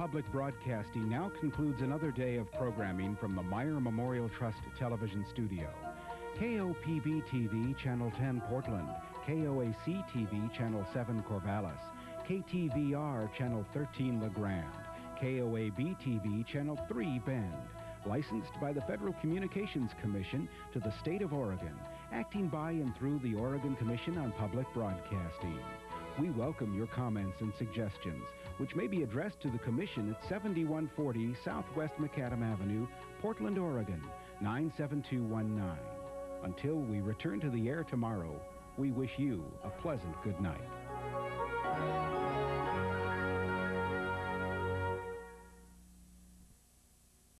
Public Broadcasting now concludes another day of programming from the Meyer Memorial Trust television studio. KOPB TV, Channel 10 Portland, KOAC TV, Channel 7 Corvallis, KTVR, Channel 13 La Grande, KOAB TV, Channel 3 Bend, licensed by the Federal Communications Commission to the state of Oregon, acting by and through the Oregon Commission on Public Broadcasting. We welcome your comments and suggestions, which may be addressed to the Commission at 7140 Southwest Macadam Avenue, Portland, Oregon, 97219. Until we return to the air tomorrow, we wish you a pleasant good night.